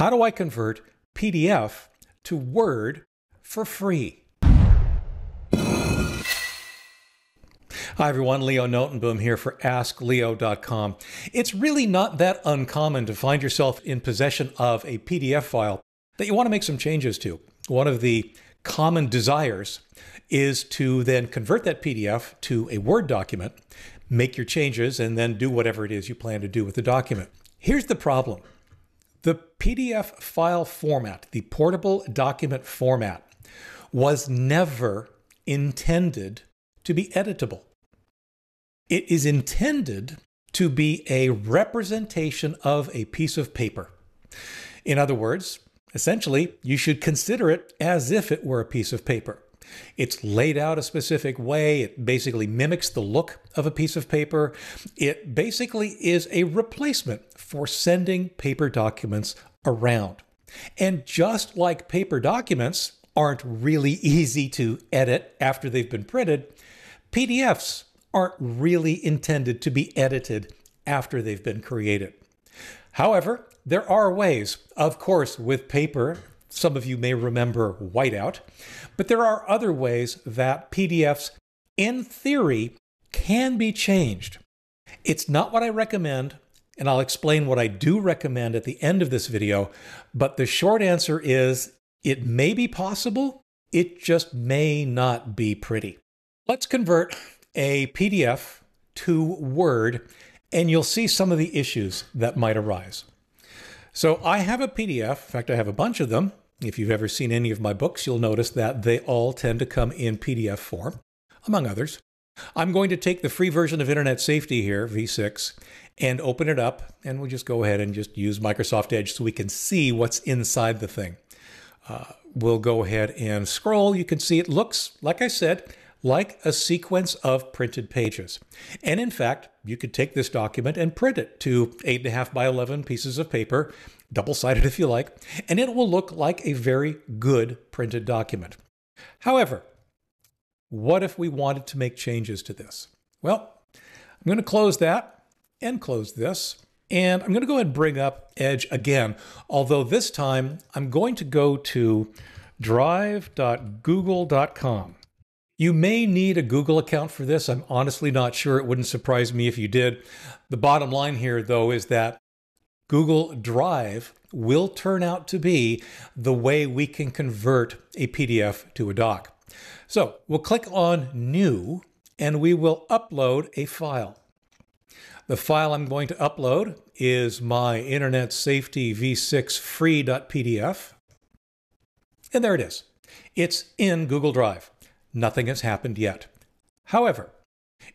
How do I convert PDF to Word for free? Hi everyone, Leo Notenboom here for AskLeo.com. It's really not that uncommon to find yourself in possession of a PDF file that you want to make some changes to. One of the common desires is to then convert that PDF to a Word document, make your changes, and then do whatever it is you plan to do with the document. Here's the problem. The PDF file format, the portable document format, was never intended to be editable. It is intended to be a representation of a piece of paper. In other words, essentially, you should consider it as if it were a piece of paper. It's laid out a specific way. It basically mimics the look of a piece of paper. It basically is a replacement for sending paper documents around. And just like paper documents aren't really easy to edit after they've been printed, PDFs aren't really intended to be edited after they've been created. However, there are ways, of course, with paper. Some of you may remember whiteout, but there are other ways that PDFs, in theory, can be changed. It's not what I recommend, and I'll explain what I do recommend at the end of this video, but the short answer is it may be possible, it just may not be pretty. Let's convert a PDF to Word, and you'll see some of the issues that might arise. So I have a PDF, in fact, I have a bunch of them. If you've ever seen any of my books, you'll notice that they all tend to come in PDF form, among others. I'm going to take the free version of Internet Safety here, V6, and open it up, and we'll just go ahead and just use Microsoft Edge so we can see what's inside the thing. Uh, we'll go ahead and scroll. You can see it looks, like I said, like a sequence of printed pages. And in fact, you could take this document and print it to 8.5 by 11 pieces of paper, double sided if you like, and it will look like a very good printed document. However, what if we wanted to make changes to this? Well, I'm going to close that and close this. And I'm going to go ahead and bring up Edge again, although this time I'm going to go to drive.google.com. You may need a Google account for this. I'm honestly not sure. It wouldn't surprise me if you did. The bottom line here, though, is that Google Drive will turn out to be the way we can convert a PDF to a doc. So we'll click on New and we will upload a file. The file I'm going to upload is my Internet Safety v6 free.pdf. And there it is. It's in Google Drive. Nothing has happened yet. However,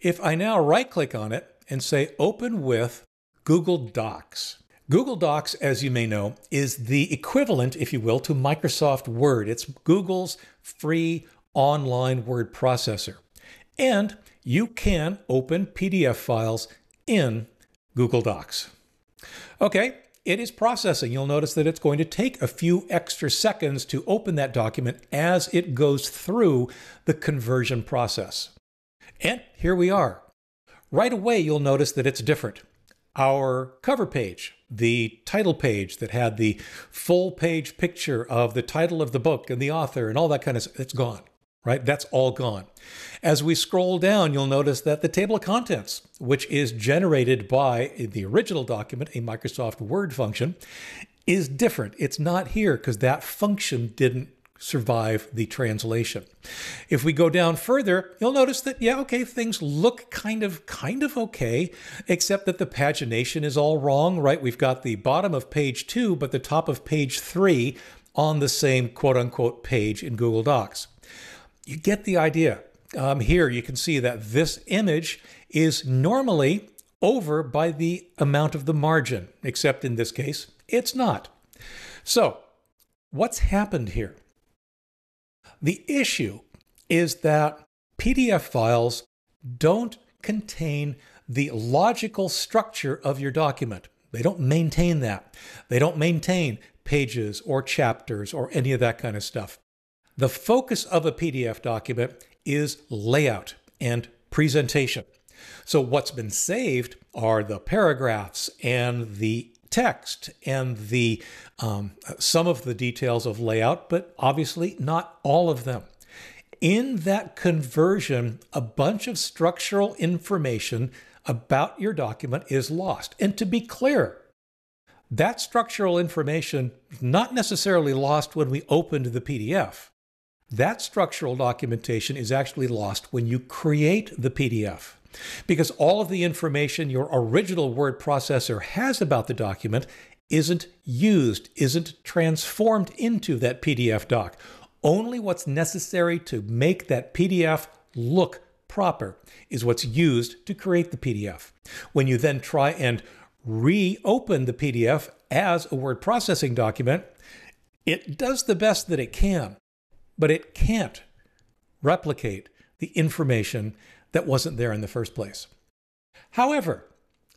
if I now right click on it and say open with Google Docs, Google Docs, as you may know, is the equivalent, if you will, to Microsoft Word. It's Google's free online word processor. And you can open PDF files in Google Docs. Okay, it is processing. You'll notice that it's going to take a few extra seconds to open that document as it goes through the conversion process. And here we are. Right away, you'll notice that it's different. Our cover page, the title page that had the full page picture of the title of the book and the author and all that kind of stuff, it's gone right? That's all gone. As we scroll down, you'll notice that the table of contents, which is generated by the original document, a Microsoft Word function, is different. It's not here because that function didn't survive the translation. If we go down further, you'll notice that yeah, okay, things look kind of kind of okay, except that the pagination is all wrong, right? We've got the bottom of page 2 but the top of page 3 on the same quote unquote page in Google Docs you get the idea. Um, here you can see that this image is normally over by the amount of the margin, except in this case, it's not. So, what's happened here? The issue is that PDF files don't contain the logical structure of your document. They don't maintain that. They don't maintain pages or chapters or any of that kind of stuff. The focus of a PDF document is layout and presentation. So what's been saved are the paragraphs and the text and the um, some of the details of layout, but obviously not all of them. In that conversion, a bunch of structural information about your document is lost. And to be clear, that structural information is not necessarily lost when we opened the PDF. That structural documentation is actually lost when you create the PDF. Because all of the information your original word processor has about the document isn't used, isn't transformed into that PDF doc. Only what's necessary to make that PDF look proper is what's used to create the PDF. When you then try and reopen the PDF as a word processing document, it does the best that it can, but it can't replicate the information that wasn't there in the first place. However,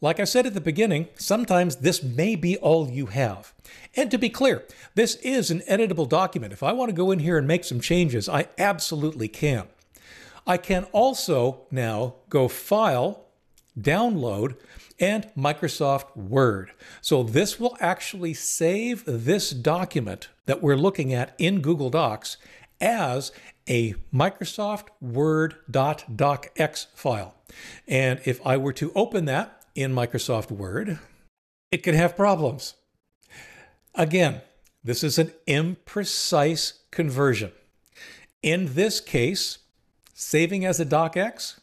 like I said at the beginning, sometimes this may be all you have. And to be clear, this is an editable document. If I want to go in here and make some changes, I absolutely can. I can also now go File, Download, and Microsoft Word. So this will actually save this document that we're looking at in Google Docs as a Microsoft Word .docx file. And if I were to open that in Microsoft Word, it could have problems. Again, this is an imprecise conversion. In this case, saving as a docx,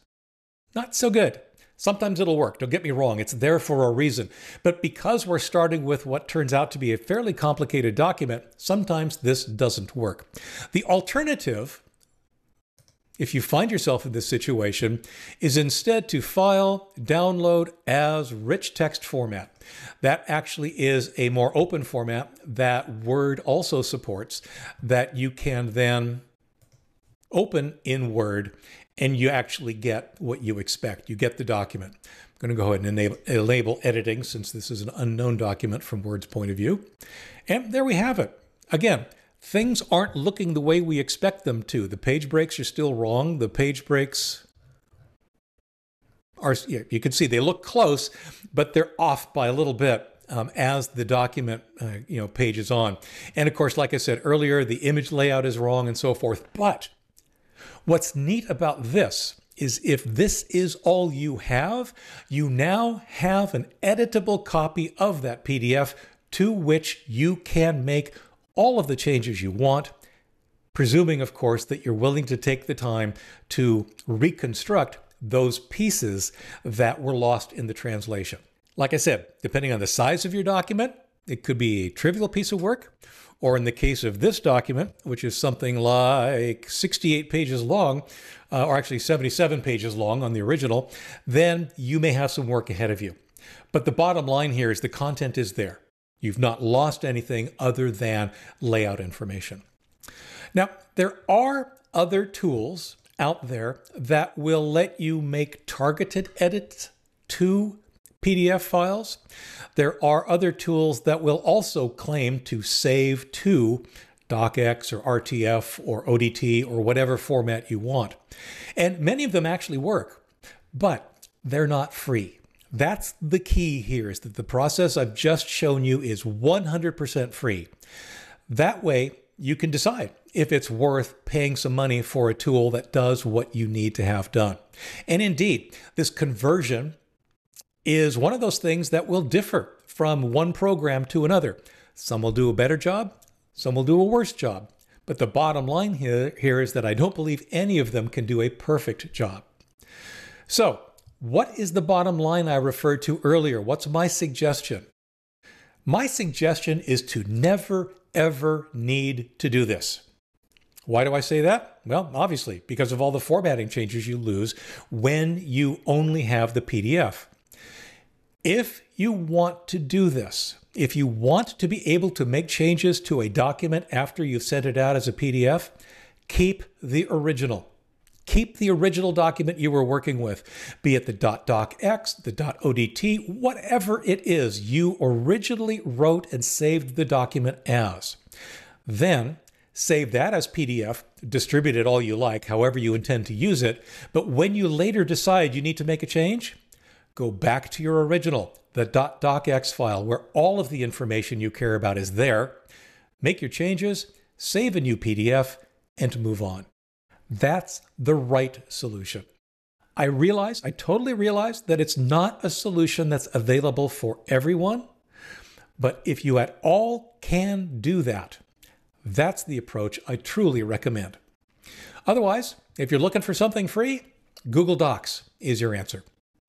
not so good. Sometimes it'll work, don't get me wrong, it's there for a reason. But because we're starting with what turns out to be a fairly complicated document, sometimes this doesn't work. The alternative if you find yourself in this situation, is instead to file, download as rich text format. That actually is a more open format that Word also supports that you can then open in Word and you actually get what you expect. You get the document. I'm going to go ahead and enable, enable editing since this is an unknown document from Word's point of view. And there we have it. Again, things aren't looking the way we expect them to. The page breaks are still wrong. The page breaks are, you can see they look close, but they're off by a little bit. Um, as the document uh, you know pages on and of course like i said earlier the image layout is wrong and so forth but what's neat about this is if this is all you have you now have an editable copy of that pdf to which you can make all of the changes you want, presuming, of course, that you're willing to take the time to reconstruct those pieces that were lost in the translation. Like I said, depending on the size of your document, it could be a trivial piece of work, or in the case of this document, which is something like 68 pages long, uh, or actually 77 pages long on the original, then you may have some work ahead of you. But the bottom line here is the content is there. You've not lost anything other than layout information. Now, there are other tools out there that will let you make targeted edits to PDF files. There are other tools that will also claim to save to DocX or RTF or ODT or whatever format you want. And many of them actually work, but they're not free. That's the key here is that the process I've just shown you is 100% free. That way, you can decide if it's worth paying some money for a tool that does what you need to have done. And indeed, this conversion is one of those things that will differ from one program to another. Some will do a better job, some will do a worse job. But the bottom line here, here is that I don't believe any of them can do a perfect job. So, what is the bottom line I referred to earlier? What's my suggestion? My suggestion is to never, ever need to do this. Why do I say that? Well, obviously, because of all the formatting changes you lose when you only have the PDF. If you want to do this, if you want to be able to make changes to a document after you've sent it out as a PDF, keep the original. Keep the original document you were working with, be it the .docx, the .odt, whatever it is you originally wrote and saved the document as. Then save that as PDF, distribute it all you like, however you intend to use it. But when you later decide you need to make a change, go back to your original, the .docx file where all of the information you care about is there, make your changes, save a new PDF, and move on. That's the right solution. I realize, I totally realize that it's not a solution that's available for everyone, but if you at all can do that, that's the approach I truly recommend. Otherwise, if you're looking for something free, Google Docs is your answer.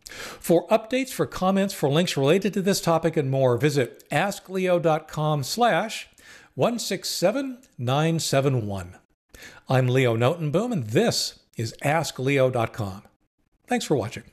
For updates, for comments, for links related to this topic and more, visit askleo.com slash 167971. I'm Leo Notenboom, and this is AskLeo.com. Thanks for watching.